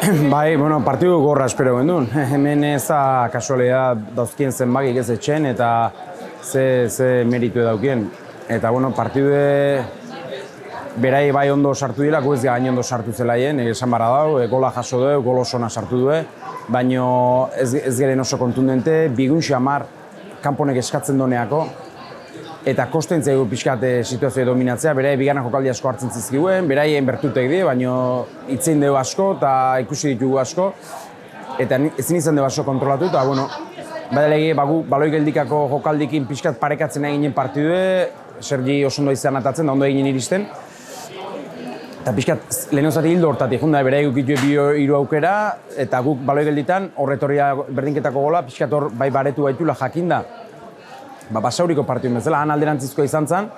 Bai, bueno, partidu gorra espero gendun. Hemen ez da kasualidad dauzkien zenbakik ez etxen eta ze, ze meritu daukien. Eta, bueno, partidu berai bai ondo sartu dira, gu ez gain ondo sartu zelaien, esan barra dau, e, gola jaso du, gol osona sartu du, baino ez, ez geren oso kontundente, bigun xamar kanponek eskatzen doneako, eta kosten zaigu pixkat eh, situazioa dominatzea, berai bigarren jokaldi asko hartzen zizkiguen, beraien bertutek die, baino itzein dugu asko eta ikusi ditugu asko, eta ezin izan dugu asko kontrolatu, eta bueno, badalegi, bagu, baloi geldikako jokaldikin pixkat parekatzen eginen partidue, Sergi oso ondo izan atatzen, da ondo egin iristen, Eta pixkat, lehen osati hildo hortatik, junda, bere egukitu bi hiru aukera, eta guk baloi gelditan, horretorria berdinketako gola, pixkat hor bai baretu baitula jakinda, ba, basauriko partioen bezala, han alderantzizkoa izan zen,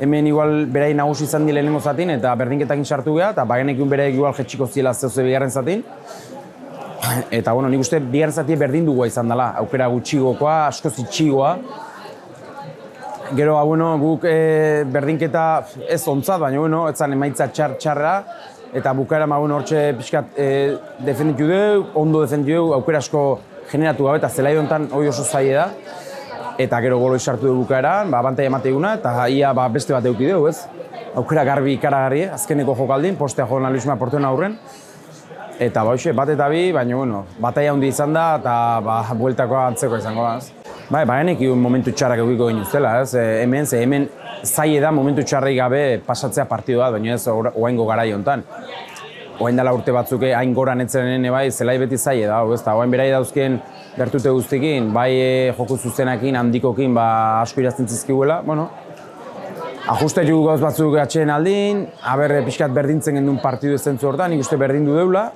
hemen igual berai nagusi izan di lehenengo zatin, eta berdinketakin sartu geha, eta bagenekun bere igual jetxiko ziela zeuze bigarren zatin. Eta, bueno, nik uste bigarren zatia berdin dugu izan dela, aukera gutxigokoa, asko zitxigoa, Gero, ba, bueno, guk e, berdinketa ez ontzat, baina, bueno, ez emaitza txar txarra, eta bukaera, ma, bueno, hortxe pixkat e, defenditu du, ondo defenditu du, aukera asko generatu gabe, eta zelai honetan hori oso zaila da. Eta gero golo sartu du bukaeran, ba, bantai emate eta ia ba, beste bat euki dugu, ez? Aukera garbi ikaragarri, azkeneko jokaldin, postea joan alisma portuen aurren. Eta ba, bat eta bi, baina, bueno, bataia handi izan da, eta ba, bueltako antzeko izango da. Bai, bai, momentu txarrak egiko ginen zela, ez? E, hemen, ze hemen zai da momentu txarrai gabe pasatzea partidua, baina ez oaingo gara jontan. Oain dela urte batzuk eh, hain gora netzen bai, zelai beti zai da, ez da, oain berai dauzken bertute guztikin, bai e, joku zuzenakin, handikokin, ba, asko irazten zizkiguela, bueno, Ajuste jugu gauz batzuk atxeen aldin, haber pixkat berdintzen gendun partidu ez zentzu hortan, nik uste berdindu deula,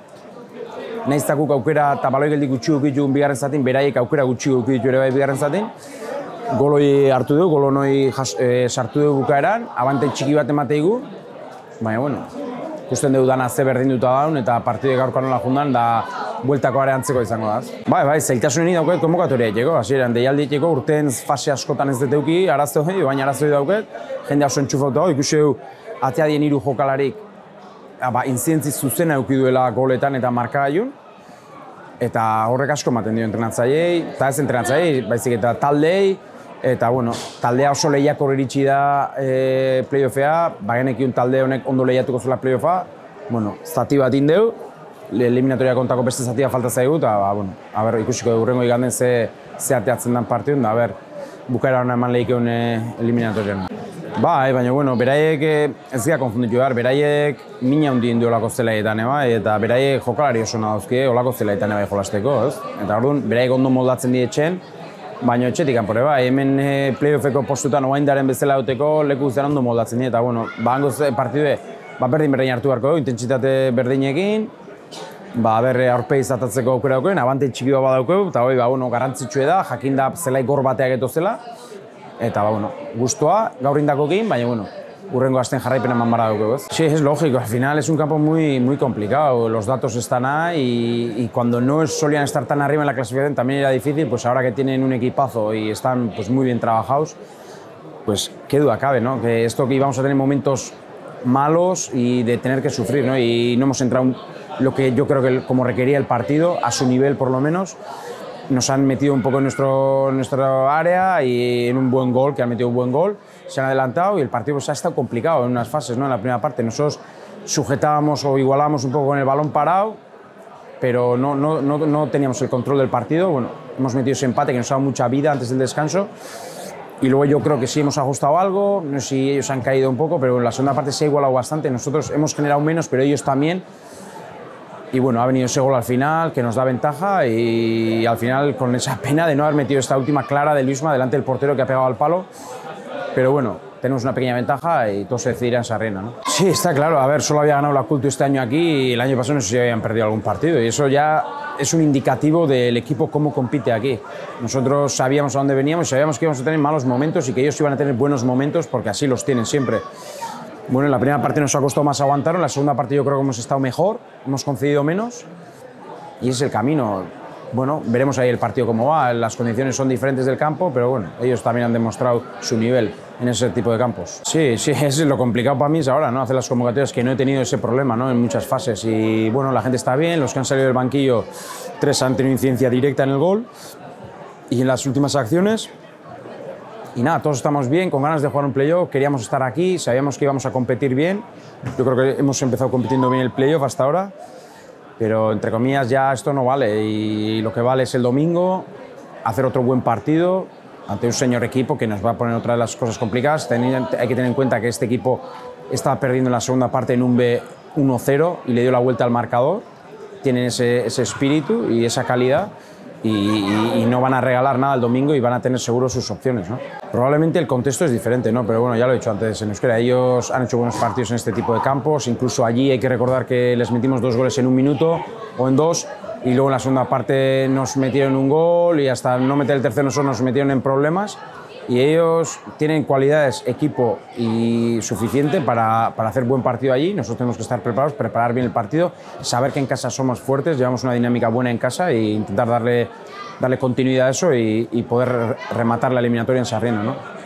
takuk aukera eta baloi geldik gutxi gukit bigarren zatin, beraiek aukera gutxi gukit ere bai bigarren zatin. Goloi hartu dugu, golonoi jas, e, sartu dugu bukaeran, abante txiki bat emateigu, baina, bueno, ikusten dugu dana ze berdin duta daun, eta partide gaurko nola jundan, da bueltako are antzeko izango da. Bai, bai, zailtasunen ni dauket konbokatoria egiteko, hasieran deialdi egiteko, urten fase askotan ez deteuki, arazte hori, baina arazte dauket, jende oso entxufauta ikusi dugu, atea dien hiru jokalarik Ah, ba, inzientzi zuzena euki duela goletan eta markagaiun. Eta horrek asko ematen dio entrenatzaiei, eta ez entrenatzaiei, baizik eta taldei, eta bueno, taldea oso lehiak iritsi da e, playoffea, bagenekiun talde honek ondo lehiatuko zuela playoffa, bueno, zati bat indeu, eliminatoria kontako beste zatia falta zaigu, eta ba, bueno, a ber, ikusiko dugu iganden ze, ze ateatzen den partidun, da, a ber, bukaera hona eman lehikeun eliminatorian. Bai, baina, bueno, beraiek eh, ez gara konfunditu behar, beraiek mina hundien du olako zelaietan, eba, eta beraiek jokalari oso nahuzkie olako zelaietan eba jolasteko, ez? Eta orduan, beraiek ondo moldatzen dietxen, baina etxetik kanpore, bai, hemen e, playoffeko postutan oain daren bezala duteko leku guztian ondo moldatzen die, eta, bueno, ba, hango partidue, ba, berdin berdin hartu beharko, intentsitate berdinekin, ba, berre aurpe izatatzeko aukera daukeen, abante txiki bat badaukeu, eta hori, ba, bueno, garantzitsue da, jakinda zelai gor bateak eto zela, eta ba, bueno, guztua gaur indakokin, baina bueno, urrengo asten jarraipen eman barra dugu, ez? Sí, es lógico, al final es un campo muy, muy complicado, los datos están ahí y, y cuando no solían estar tan arriba en la clasificación también era difícil, pues ahora que tienen un equipazo y están pues muy bien trabajados, pues qué duda cabe, ¿no? Que esto que íbamos a tener momentos malos y de tener que sufrir, ¿no? Y no hemos entrado lo que yo creo que como requería el partido, a su nivel por lo menos, nos han metido un poco en nuestro, nuestra área y en un buen gol, que han metido un buen gol, se han adelantado y el partido pues, ha estado complicado en unas fases, ¿no? En la primera parte nosotros sujetábamos o igualábamos un poco con el balón parado, pero no, no, no, no teníamos el control del partido. Bueno, hemos metido ese empate que nos ha dado mucha vida antes del descanso. Y luego yo creo que sí hemos ajustado algo, no sé si ellos han caído un poco, pero en la segunda parte se ha igualado bastante. Nosotros hemos generado menos, pero ellos también y bueno, ha venido ese gol al final que nos da ventaja y al final con esa pena de no haber metido esta última clara de Luisma delante del portero que ha pegado al palo. Pero bueno, tenemos una pequeña ventaja y todo se decidirá en esa arena. ¿no? Sí, está claro. A ver, solo había ganado la Culto este año aquí y el año pasado no sé si habían perdido algún partido. Y eso ya es un indicativo del equipo cómo compite aquí. Nosotros sabíamos a dónde veníamos y sabíamos que íbamos a tener malos momentos y que ellos iban a tener buenos momentos porque así los tienen siempre. Bueno, en la primera parte nos ha costado más aguantar, en la segunda parte yo creo que hemos estado mejor, hemos concedido menos y es el camino. Bueno, veremos ahí el partido cómo va. Las condiciones son diferentes del campo, pero bueno, ellos también han demostrado su nivel en ese tipo de campos. Sí, sí, es lo complicado para mí ahora, ¿no? Hacer las convocatorias que no he tenido ese problema, ¿no? En muchas fases. Y bueno, la gente está bien, los que han salido del banquillo, tres han tenido incidencia directa en el gol. Y en las últimas acciones, y nada, todos estamos bien, con ganas de jugar un playoff, queríamos estar aquí, sabíamos que íbamos a competir bien. Yo creo que hemos empezado compitiendo bien el playoff hasta ahora, pero entre comillas ya esto no vale y lo que vale es el domingo, hacer otro buen partido ante un señor equipo que nos va a poner otra de las cosas complicadas. Hay que tener en cuenta que este equipo estaba perdiendo en la segunda parte en un B 1-0 y le dio la vuelta al marcador. Tienen ese, ese espíritu y esa calidad y, no van a regalar nada el domingo y van a tener seguro sus opciones. ¿no? Probablemente el contexto es diferente, ¿no? pero bueno, ya lo he dicho antes en Euskera, ellos han hecho buenos partidos en este tipo de campos, incluso allí hay que recordar que les metimos dos goles en un minuto o en dos y luego en la segunda parte nos metieron un gol y hasta no meter el tercero nosotros nos metieron en problemas y ellos tienen cualidades, equipo y suficiente para, para, hacer buen partido allí. Nosotros tenemos que estar preparados, preparar bien el partido, saber que en casa somos fuertes, llevamos una dinámica buena en casa e intentar darle, darle continuidad a eso y, y poder rematar la eliminatoria en Sarrieno. ¿no?